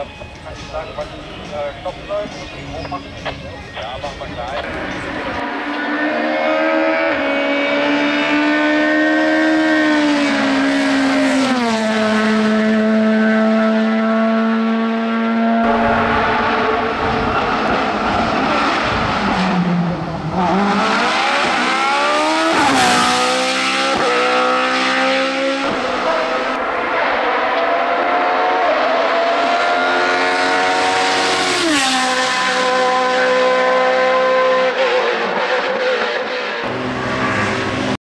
Kann ich sagen, wann äh, stoppen soll? Hochmachen? Ja, machen wir gleich.